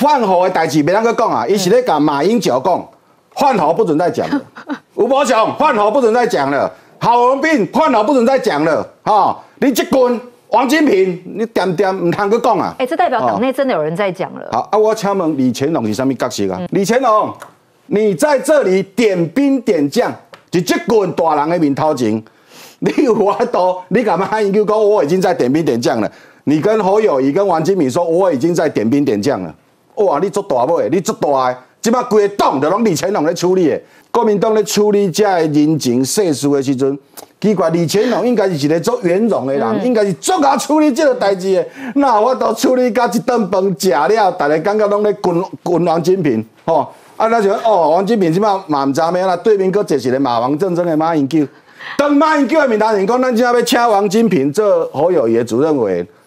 换候的代志别啷个讲啊，伊是咧甲马英九讲，换候不准再讲了。吴伯雄，换候不准再讲了。郝文斌，换候不准再讲了。哈，你这军王金平，你点点唔通去讲啊？哎，这代表党内真的有人在讲了。好啊，我请问李乾隆是什么角色啊？李乾隆，你在这里点兵点将，就这群大人的面头前，你有法度？你干嘛研究讲我已经在点兵点将了？你跟侯友谊、跟王金平说我已经在点兵点将了。哇，你做大尾，你做大的，即摆规个党就拢李乾隆咧处理的。国民党咧处理这人情世事的时阵，奇怪，李乾隆应该是一个做圆融的人，应该是做好处理这个代志的。那我都处理到一顿饭食了，大家感觉拢咧滚滚王金平，吼啊，那就哦，王金平即摆嘛毋知咩啦，对面搁坐一个马王正正的马英九，当马英九的面头前讲，咱即摆要请王金平做侯友谊主任委员。